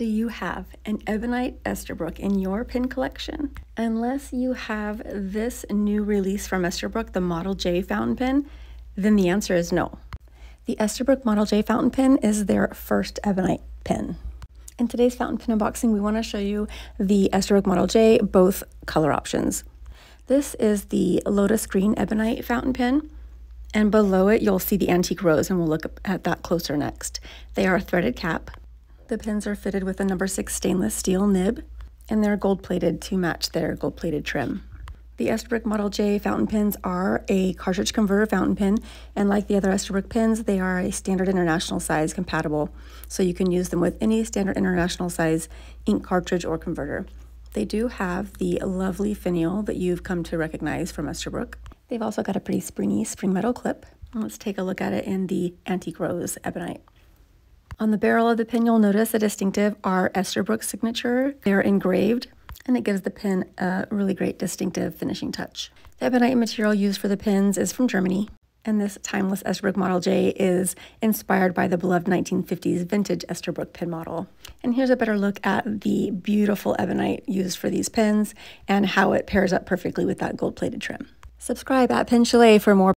Do you have an Ebonite Esterbrook in your pin collection? Unless you have this new release from Esterbrook, the Model J fountain pen, then the answer is no. The Esterbrook Model J fountain pen is their first Ebonite pen. In today's fountain pen unboxing, we want to show you the Esterbrook Model J, both color options. This is the Lotus Green Ebonite fountain pen. And below it, you'll see the antique rose, and we'll look at that closer next. They are a threaded cap, the pins are fitted with a number six stainless steel nib, and they're gold plated to match their gold plated trim. The Esterbrook Model J fountain pins are a cartridge converter fountain pin, and like the other Esterbrook pins, they are a standard international size compatible, so you can use them with any standard international size ink cartridge or converter. They do have the lovely finial that you've come to recognize from Esterbrook. They've also got a pretty springy spring metal clip. Let's take a look at it in the Antique Rose Ebonite. On the barrel of the pin, you'll notice a distinctive R. Esterbrook signature. They're engraved, and it gives the pin a really great distinctive finishing touch. The ebonite material used for the pins is from Germany, and this timeless Esterbrook Model J is inspired by the beloved 1950s vintage Esterbrook pin model. And here's a better look at the beautiful ebonite used for these pins and how it pairs up perfectly with that gold-plated trim. Subscribe at Pen Chalet for more